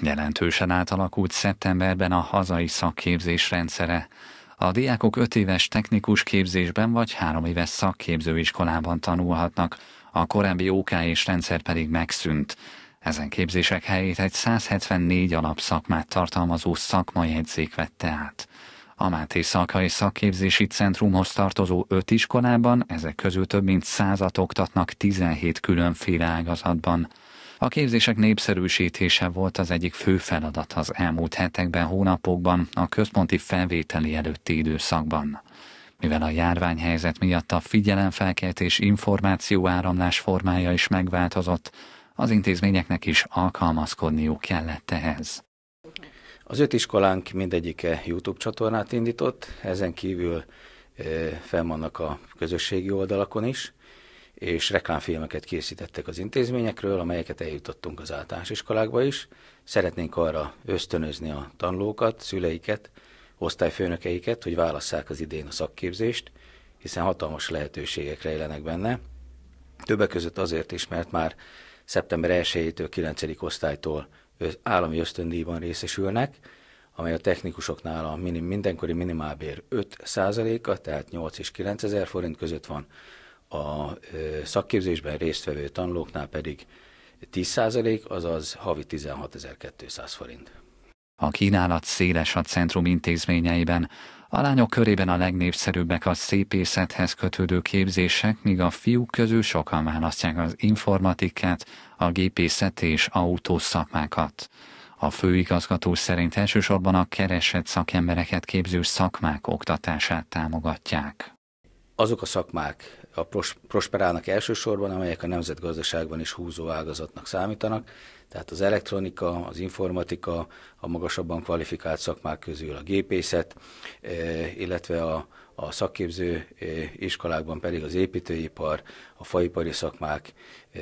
Jelentősen átalakult szeptemberben a hazai szakképzés rendszere. A diákok öt éves technikus képzésben vagy három éves szakképzőiskolában tanulhatnak, a korábbi OK és rendszer pedig megszűnt. Ezen képzések helyét egy 174 alapszakmát tartalmazó szakmai edzék vette át. A Máté Szalkai Szakképzési Centrumhoz tartozó öt iskolában, ezek közül több mint százat oktatnak 17 különféle ágazatban. A képzések népszerűsítése volt az egyik fő feladat az elmúlt hetekben, hónapokban, a központi felvételi előtti időszakban. Mivel a járványhelyzet miatt a figyelemfelkeltés információ áramlás formája is megváltozott, az intézményeknek is alkalmazkodniuk kellett ehhez. Az öt iskolánk mindegyike YouTube csatornát indított, ezen kívül fenn vannak a közösségi oldalakon is, és reklámfilmeket készítettek az intézményekről, amelyeket eljutottunk az általános iskolákba is. Szeretnénk arra ösztönözni a tanulókat, szüleiket, osztályfőnökeiket, hogy válasszák az idén a szakképzést, hiszen hatalmas lehetőségek rejlenek benne. Többek között azért is, mert már szeptember 1-től 9. osztálytól állami ösztöndíjban részesülnek, amely a technikusoknál a minim, mindenkori minimálbér 5 a tehát 8 és 9 ezer forint között van, a szakképzésben résztvevő tanulóknál pedig 10% azaz havi 16.200 forint. A kínálat széles a centrum intézményeiben, a lányok körében a legnépszerűbbek a szépészethez kötődő képzések, míg a fiúk közül sokan választják az informatikát, a gépészet és autós szakmákat. A főigazgató szerint elsősorban a keresett szakembereket képző szakmák oktatását támogatják. Azok a szakmák a pros- prosperálnak elsősorban, amelyek a nemzetgazdaságban is húzó ágazatnak számítanak, tehát az elektronika, az informatika, a magasabban kvalifikált szakmák közül a gépészet, e, illetve a, a szakképző e, iskolákban pedig az építőipar, a faipari szakmák, e,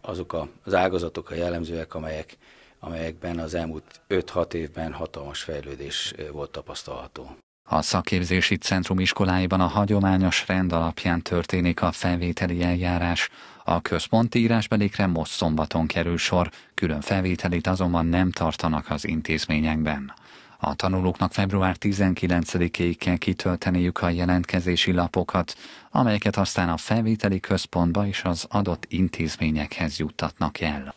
azok az ágazatok a jellemzőek, amelyek, amelyekben az elmúlt 5-6 évben hatalmas fejlődés volt tapasztalható. A szakképzési centrum iskoláiban a hagyományos rend alapján történik a felvételi eljárás. A központi írásbelékre most szombaton kerül sor, külön felvételit azonban nem tartanak az intézményekben. A tanulóknak február 19-ig kell kitölteniük a jelentkezési lapokat, amelyeket aztán a felvételi központba és az adott intézményekhez juttatnak el.